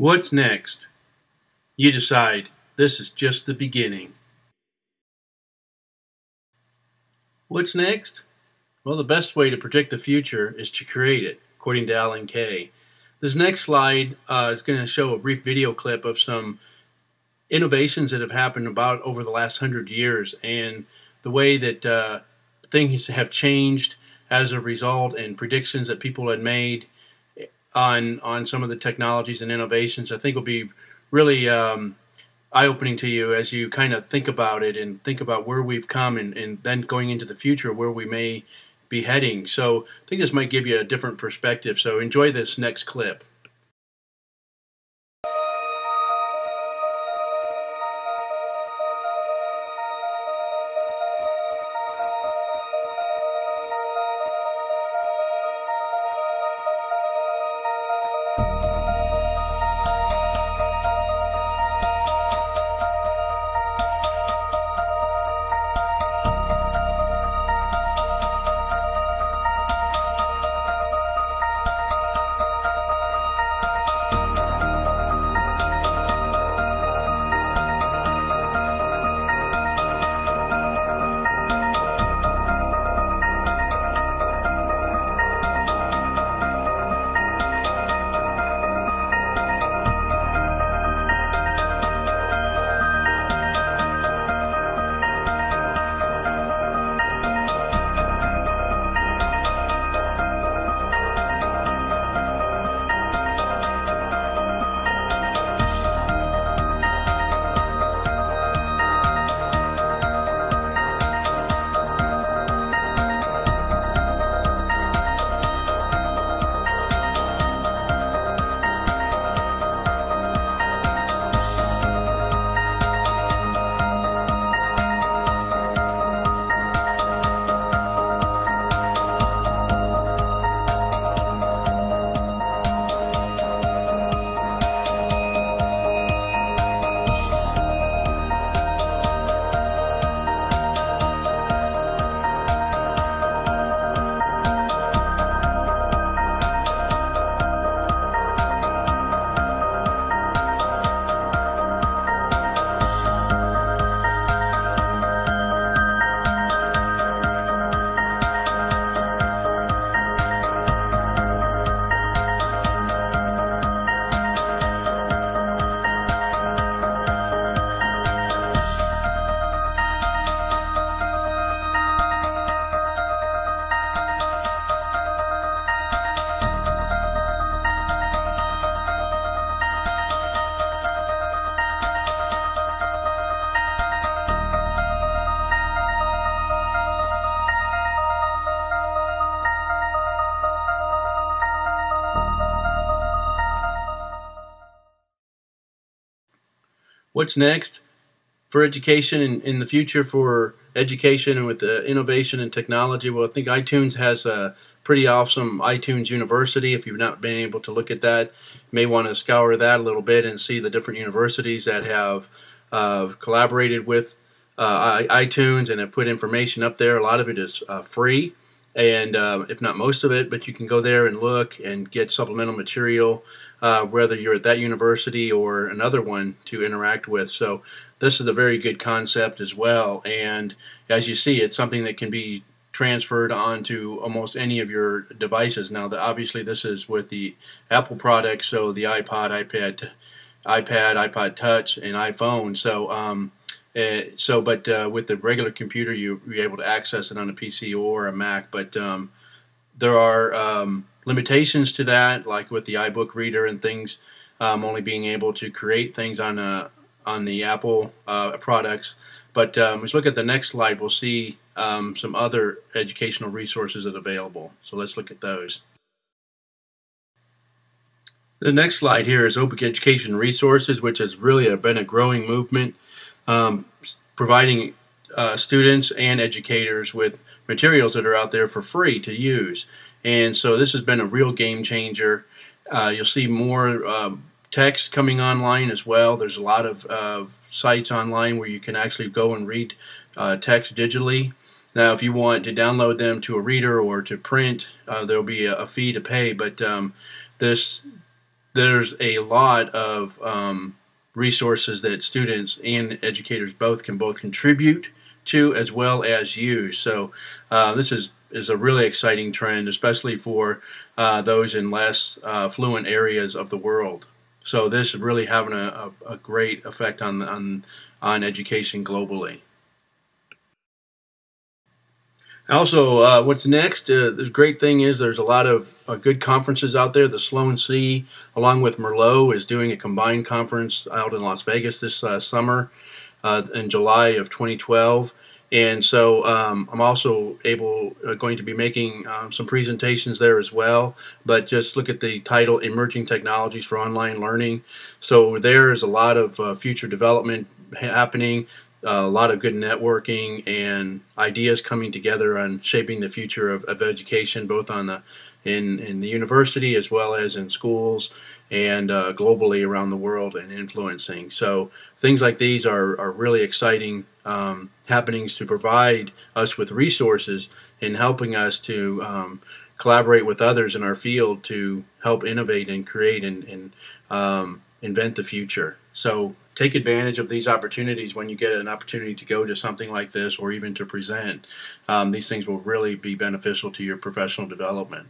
What's next? You decide. This is just the beginning. What's next? Well, the best way to predict the future is to create it, according to Alan Kay. This next slide uh, is going to show a brief video clip of some innovations that have happened about over the last hundred years and the way that uh, things have changed as a result and predictions that people had made on on some of the technologies and innovations. I think will be really um, eye opening to you as you kind of think about it and think about where we've come and, and then going into the future where we may be heading. So I think this might give you a different perspective. So enjoy this next clip. What's next for education in, in the future for education and with the innovation and technology? Well, I think iTunes has a pretty awesome iTunes University. If you've not been able to look at that, you may want to scour that a little bit and see the different universities that have uh, collaborated with uh, iTunes and have put information up there. A lot of it is uh, free and uh, if not most of it, but you can go there and look and get supplemental material, uh, whether you're at that university or another one to interact with. So this is a very good concept as well, and as you see, it's something that can be transferred onto almost any of your devices. Now, the, obviously, this is with the Apple products, so the iPod, iPad, iPad, iPod Touch, and iPhone. So um, uh, so, but uh, with the regular computer, you, you're able to access it on a PC or a Mac. But um, there are um, limitations to that, like with the iBook reader and things, um, only being able to create things on a, uh, on the Apple uh, products. But um, we look at the next slide, we'll see um, some other educational resources that are available. So let's look at those. The next slide here is Open Education Resources, which has really been a growing movement um, providing uh, students and educators with materials that are out there for free to use. And so this has been a real game changer. Uh, you'll see more uh, text coming online as well. There's a lot of uh, sites online where you can actually go and read uh, text digitally. Now, if you want to download them to a reader or to print, uh, there'll be a, a, fee to pay. But um, this there's a lot of um, resources that students and educators both can both contribute to as well as use. So uh, this is is a really exciting trend, especially for uh, those in less uh, fluent areas of the world. So this is really having a, a, a great effect on on on education globally. Also, uh, what's next? Uh, the great thing is there's a lot of uh, good conferences out there. The Sloan C, along with Merlot, is doing a combined conference out in Las Vegas this uh, summer uh, in July of 2012. And so um, I'm also able uh, going to be making um, some presentations there as well. But just look at the title, Emerging Technologies for Online Learning. So there is a lot of future development happening a lot of good networking and ideas coming together on shaping the future of, of education, both on the in in the university as well as in schools and uh, globally around the world and influencing. So things like these are are really exciting um, happenings to provide us with resources in helping us to um, collaborate with others in our field to help innovate and create and, and um, invent the future. So take advantage of these opportunities when you get an opportunity to go to something like this or even to present. Um, these things will really be beneficial to your professional development.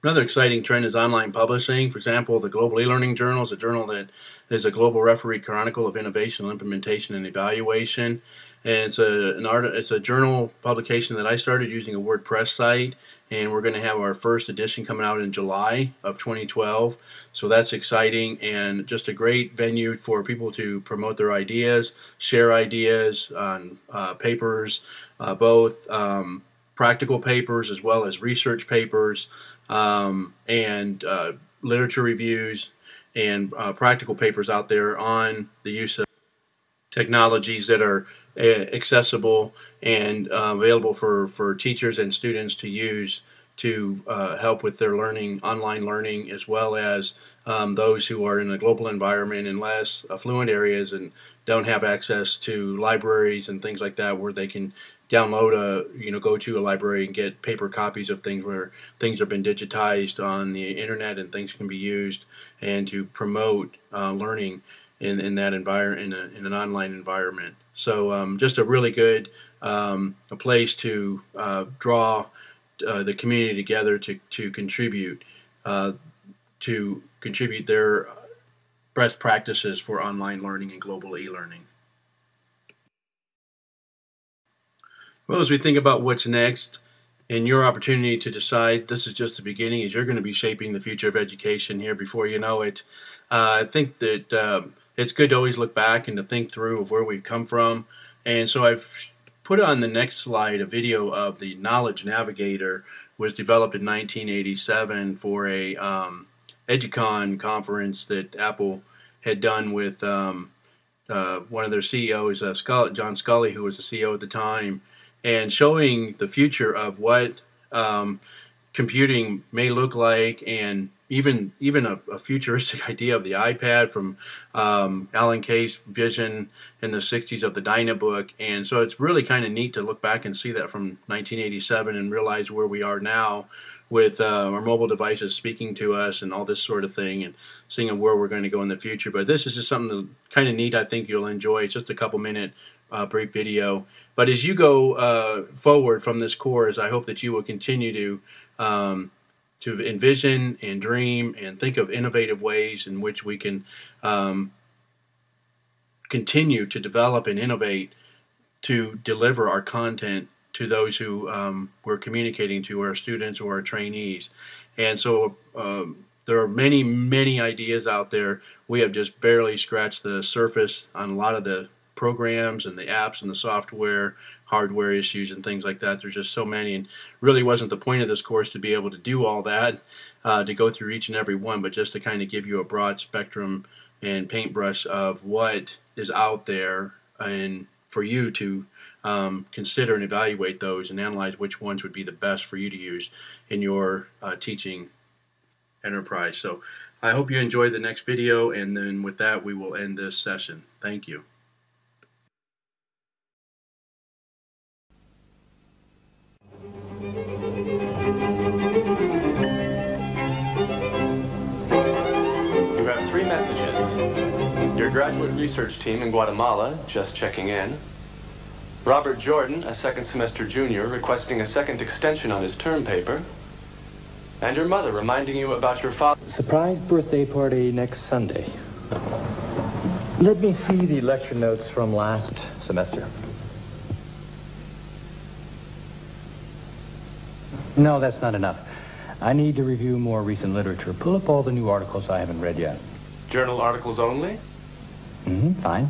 Another exciting trend is online publishing. For example, the Global E-Learning Journal is a journal that is a global referee chronicle of innovation, implementation, and evaluation. And it's a an art, it's a journal publication that I started using a WordPress site, and we're going to have our first edition coming out in July of 2012. So that's exciting and just a great venue for people to promote their ideas, share ideas on uh, papers, uh, both um, practical papers as well as research papers um, and uh, literature reviews and uh, practical papers out there on the use of technologies that are uh, accessible and uh, available for, for teachers and students to use to uh, help with their learning, online learning, as well as um, those who are in a global environment in less affluent areas and don't have access to libraries and things like that, where they can download a, you know, go to a library and get paper copies of things where things have been digitized on the internet and things can be used, and to promote uh, learning in, in that environment, in, in an online environment. So um, just a really good um, a place to uh, draw uh, the community together to, to contribute uh, to contribute their best practices for online learning and global e-learning. Well, as we think about what's next and your opportunity to decide, this is just the beginning as you're going to be shaping the future of education here before you know it. Uh, I think that um, it's good to always look back and to think through of where we've come from. And so I've put on the next slide a video of the Knowledge Navigator was developed in 1987 for a um, EDUCOM conference that Apple had done with um, uh, one of their CEOs, uh, Sculley, John Sculley, who was the CEO at the time, and showing the future of what um, computing may look like and even even a, a, futuristic idea of the iPad from um, Alan Kay's vision in the 60s of the Dynabook. And so it's really kind of neat to look back and see that from 1987 and realize where we are now with uh, our mobile devices speaking to us and all this sort of thing and seeing where we're going to go in the future. But this is just something kind of neat I think you'll enjoy. It's just a couple minute uh, brief video. But as you go uh, forward from this course, I hope that you will continue to um, to envision and dream and think of innovative ways in which we can um, continue to develop and innovate to deliver our content to those who um, we're communicating to, our students or our trainees. And so um, there are many, many ideas out there. We have just barely scratched the surface on a lot of the programs and the apps and the software, hardware issues and things like that. There's just so many, and really wasn't the point of this course to be able to do all that, uh, to go through each and every one, but just to kind of give you a broad spectrum and paintbrush of what is out there and for you to um, consider and evaluate those and analyze which ones would be the best for you to use in your uh, teaching enterprise. So I hope you enjoy the next video and then with that we will end this session. Thank you. Research team in Guatemala, just checking in. Robert Jordan, a second semester junior, requesting a second extension on his term paper. And your mother reminding you about your father. Surprise birthday party next Sunday. Let me see the lecture notes from last semester. No, that's not enough. I need to review more recent literature. Pull up all the new articles I haven't read yet. Journal articles only? Mm-hmm, fine.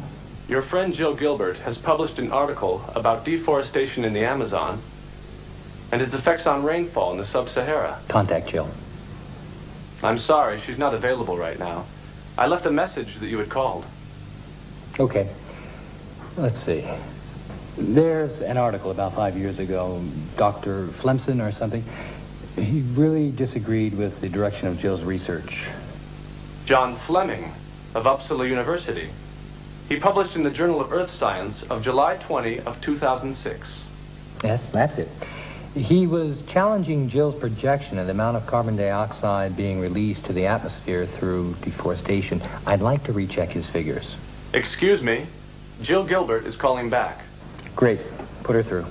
Your friend Jill Gilbert has published an article about deforestation in the Amazon and its effects on rainfall in the sub-Sahara. Contact Jill. I'm sorry, she's not available right now. I left a message that you had called. Okay. Let's see. There's an article about five years ago, Dr. Flemson or something. He really disagreed with the direction of Jill's research. John Fleming of Uppsala University. He published in the Journal of Earth Science of July 20 of 2006. Yes, that's it. He was challenging Jill's projection of the amount of carbon dioxide being released to the atmosphere through deforestation. I'd like to recheck his figures. Excuse me. Jill Gilbert is calling back. Great. Put her through.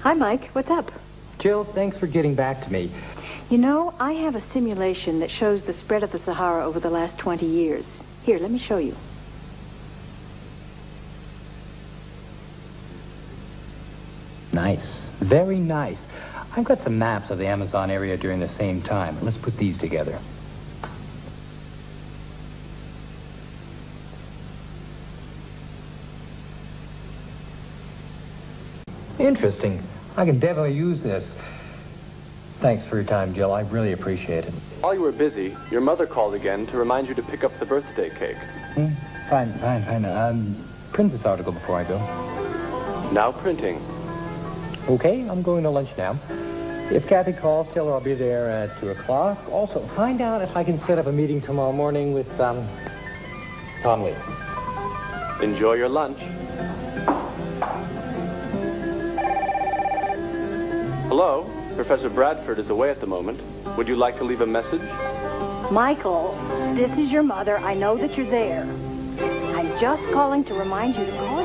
Hi, Mike. What's up? Jill, thanks for getting back to me. You know, I have a simulation that shows the spread of the Sahara over the last 20 years. Here, let me show you. Nice. Very nice. I've got some maps of the Amazon area during the same time. Let's put these together. Interesting. I can definitely use this. Thanks for your time, Jill. I really appreciate it. While you were busy, your mother called again to remind you to pick up the birthday cake. Hmm? Fine, fine, fine. Um, print this article before I go. Now printing. Okay, I'm going to lunch now. If Kathy calls, tell her I'll be there at 2 o'clock. Also, find out if I can set up a meeting tomorrow morning with, um, Tom Lee. Enjoy your lunch. Hello? Professor Bradford is away at the moment. Would you like to leave a message? Michael, this is your mother. I know that you're there. I'm just calling to remind you to call.